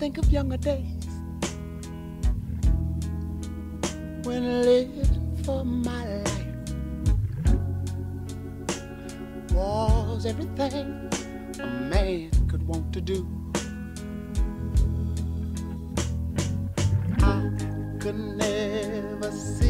think of younger days when living for my life was everything a man could want to do. I could never see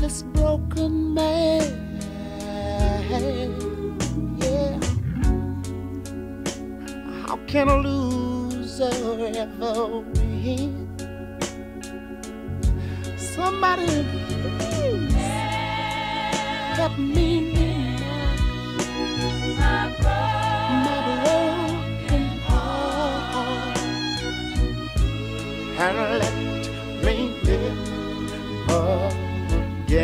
this broken man. Yeah. How can a loser ever win? Somebody please help me. My broken heart, and let me live.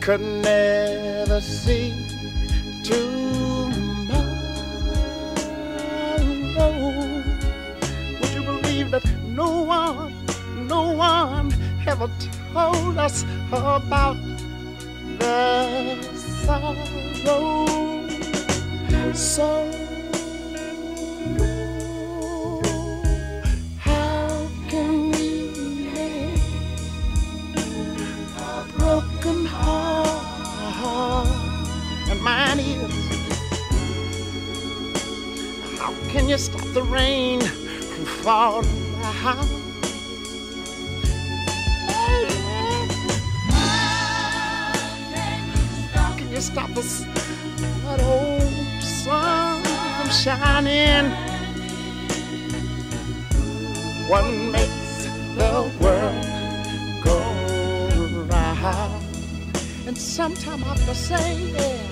could never see tomorrow. Would you believe that no one, no one ever told us about the sorrow? So you stop the rain from falling down? Can you stop the that old sun from shining? What makes the world go round? And sometime I have to say, yeah.